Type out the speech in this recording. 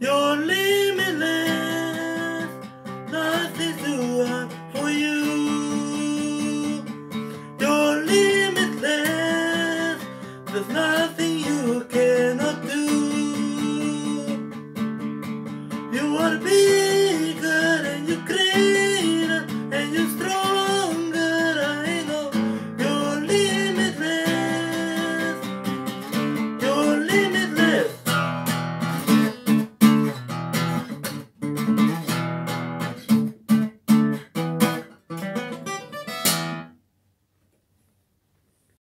You're limitless. Nothing's too hard for you. You're limitless. There's nothing you cannot do. You wanna be.